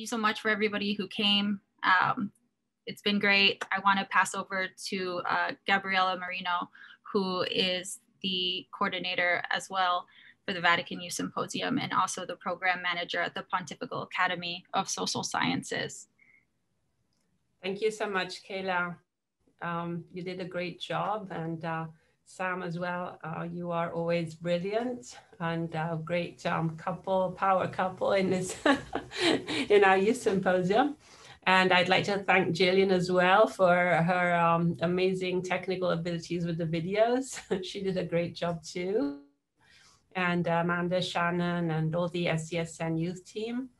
you so much for everybody who came. Um, it's been great. I want to pass over to uh, Gabriella Marino, who is the coordinator as well for the Vatican Youth Symposium and also the program manager at the Pontifical Academy of Social Sciences. Thank you so much, Kayla. Um, you did a great job and uh, Sam as well. Uh, you are always brilliant and a great um, couple, power couple in this, in our youth symposium. And I'd like to thank Jillian as well for her um, amazing technical abilities with the videos. she did a great job too. And Amanda, Shannon, and all the SDSN youth team.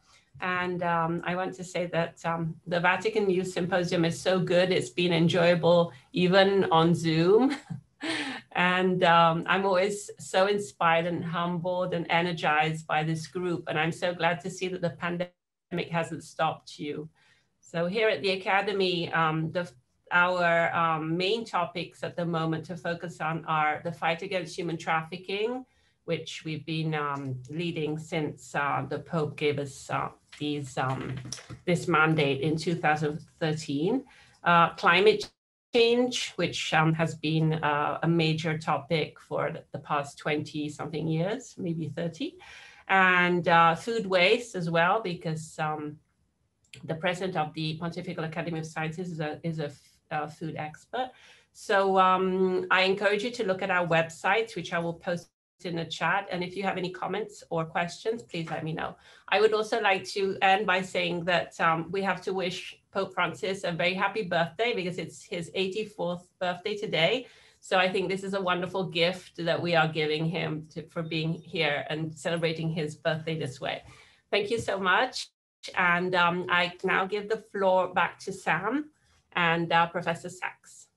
And um, I want to say that um, the Vatican Youth Symposium is so good. It's been enjoyable even on Zoom. and um, I'm always so inspired and humbled and energized by this group. And I'm so glad to see that the pandemic hasn't stopped you. So here at the Academy, um, the, our um, main topics at the moment to focus on are the fight against human trafficking, which we've been um, leading since uh, the Pope gave us uh, these um, this mandate in 2013. Uh, climate change, which um, has been uh, a major topic for the past 20 something years, maybe 30, and uh, food waste as well, because um, the president of the Pontifical Academy of Sciences is a, is food expert. So um, I encourage you to look at our website, which I will post in the chat. And if you have any comments or questions, please let me know. I would also like to end by saying that um, we have to wish Pope Francis a very happy birthday because it's his 84th birthday today. So I think this is a wonderful gift that we are giving him to, for being here and celebrating his birthday this way. Thank you so much. And um, I now give the floor back to Sam and uh, Professor Sachs.